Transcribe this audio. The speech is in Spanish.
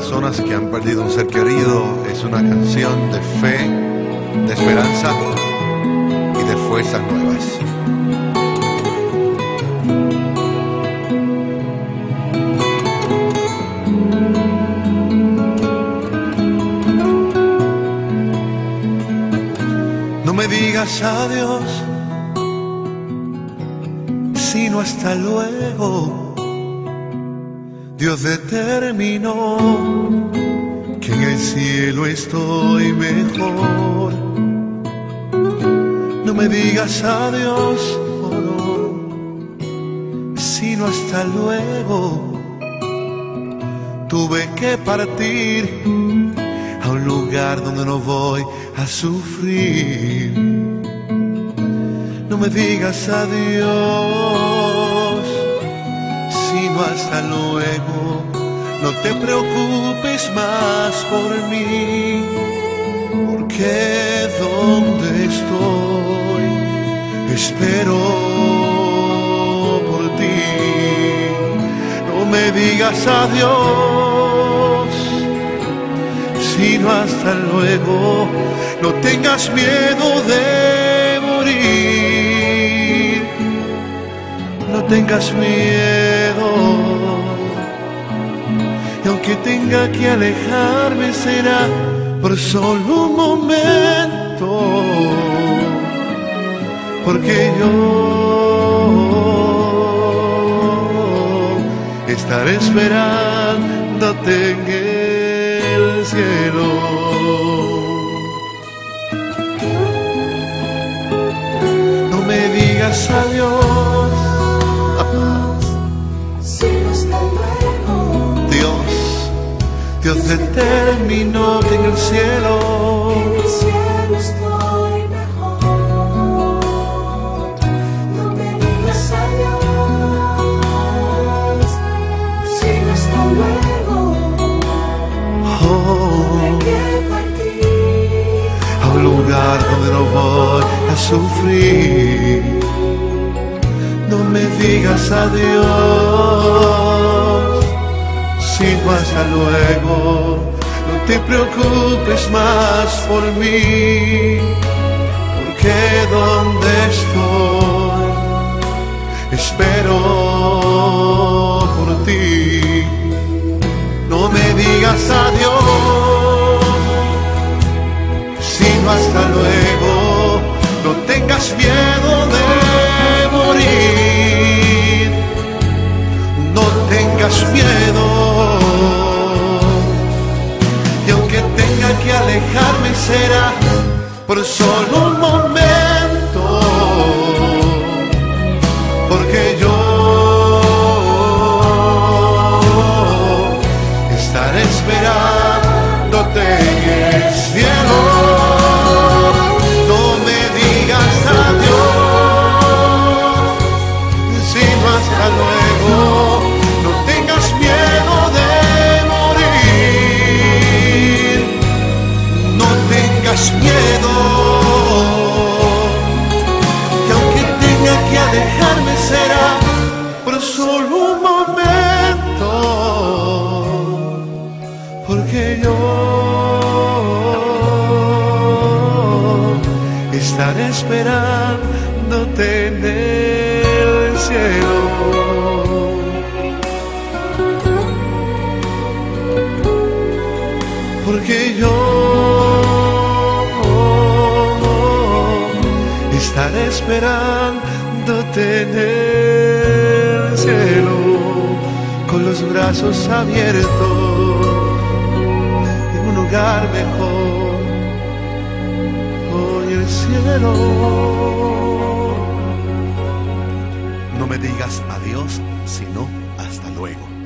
personas que han perdido un ser querido. Es una canción de fe, de esperanza y de fuerzas nuevas. No me digas adiós, sino hasta luego. Dios determinó que en el cielo estoy mejor. No me digas adiós, oh no, sino hasta luego. Tuve que partir a un lugar donde no voy a sufrir. No me digas adiós, hasta luego. No te preocupes más por mí, porque donde estoy espero por ti. No me digas adiós sino hasta luego. No tengas miedo de morir, no tengas miedo. Y aunque tenga que alejarme será por solo un momento, porque yo estaré esperándote en el cielo. No me digas adiós, Dios determinó que en el cielo en el cielo estoy mejor. No me digas adiós, sino hasta luego. oh, que partir a un lugar donde no voy a sufrir. No me digas adiós, sino hasta luego. No te preocupes más por mí, porque donde estoy espero por ti. No me digas adiós por solo un momento, porque yo estaré esperándote en el cielo. Estaré esperándote en el cielo. Porque yo estaré esperándote en el cielo con los brazos abiertos en un lugar mejor. No me digas adiós, sino hasta luego.